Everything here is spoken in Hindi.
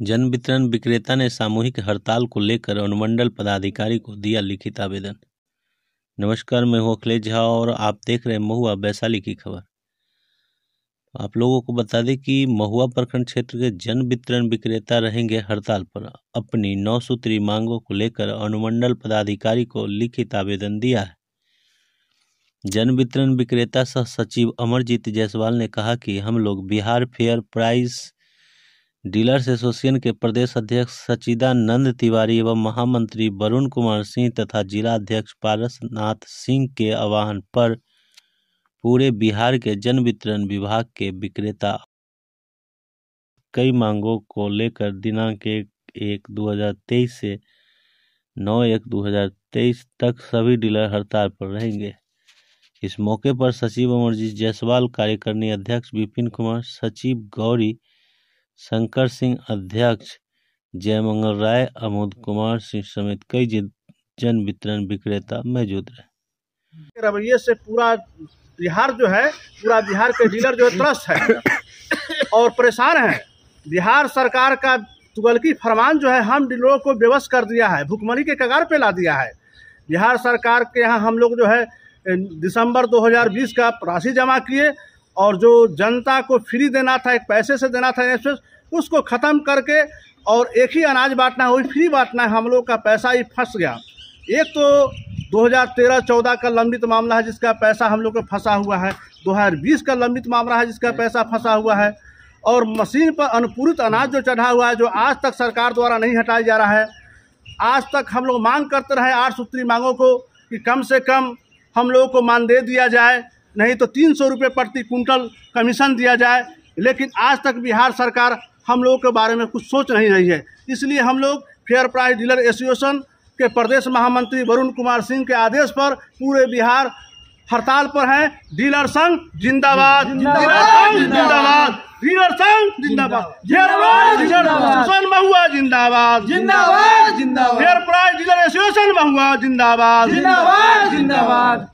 जन वितरण विक्रेता ने सामूहिक हड़ताल को लेकर अनुमंडल पदाधिकारी को दिया लिखित आवेदन। नमस्कार, मैं हूँ अखिलेश झा और आप देख रहे हैं महुआ वैशाली की खबर। आप लोगों को बता दें कि महुआ प्रखंड क्षेत्र के जन वितरण विक्रेता रहेंगे हड़ताल पर। अपनी नौ सूत्री मांगों को लेकर अनुमंडल पदाधिकारी को लिखित आवेदन दिया है। जन वितरण विक्रेता सह सचिव अमरजीत जायसवाल ने कहा कि हम लोग Bihar fair price dealers association के प्रदेश अध्यक्ष सचिदानंद तिवारी एवं महामंत्री वरुण कुमार सिंह तथा जिला अध्यक्ष पारसनाथ सिंह के आह्वान पर पूरे बिहार के जन वितरण विभाग के विक्रेता कई मांगों को लेकर दिनांक एक एक दो हज़ार तेईस से नौ एक दो हज़ार तेईस तक सभी डीलर हड़ताल पर रहेंगे। इस मौके पर सचिव अमरजीत जायसवाल, कार्यकारिणी अध्यक्ष विपिन कुमार, सचिव गौरी शंकर सिंह अध्यक्ष, जयमंगल राय, अमोद कुमार सिंह समेत कई जन वितरण विक्रेता मौजूद रहे। रवैये से पूरा बिहार जो है, पूरा बिहार के डीलर जो है त्रस्त है और परेशान है। बिहार सरकार का तुगलकी फरमान जो है, हम डीलरों को बेवस कर दिया है, भुखमरी के कगार पे ला दिया है। बिहार सरकार के यहाँ हम लोग जो है, दिसंबर 2020 का राशि जमा किए और जो जनता को फ्री देना था, एक पैसे से देना था उसको ख़त्म करके और एक ही अनाज बांटना है, वही फ्री बांटना है, हम लोग का पैसा ही फंस गया। एक तो 2013-14 का लंबित मामला है, जिसका पैसा हम लोग को फंसा हुआ है। 2020 का लंबित मामला है, जिसका पैसा फंसा हुआ है। और मशीन पर अनुपूरित अनाज जो चढ़ा हुआ है, जो आज तक सरकार द्वारा नहीं हटाया जा रहा है, आज तक हम लोग मांग करते रहे आठ सूत्री मांगों को कि कम से कम हम लोगों को मानदेय दिया जाए। नहीं तो तीन सौ रुपये प्रति कुंटल कमीशन दिया जाए। लेकिन आज तक बिहार सरकार हम लोगों के बारे में कुछ सोच नहीं रही है। इसलिए हम लोग फेयर प्राइस डीलर एसोसिएशन के प्रदेश महामंत्री वरुण कुमार सिंह के आदेश पर पूरे बिहार हड़ताल पर हैं। डीलर संघ जिंदाबाद। जिंदाबाद। डीलर संघ जिंदाबाद। महुआ जिंदाबाद। जिंदाबाद। जिंदाबाद। Fair price dealer association Mahua जिंदाबाद। जिंदाबाद। जिंदाबाद।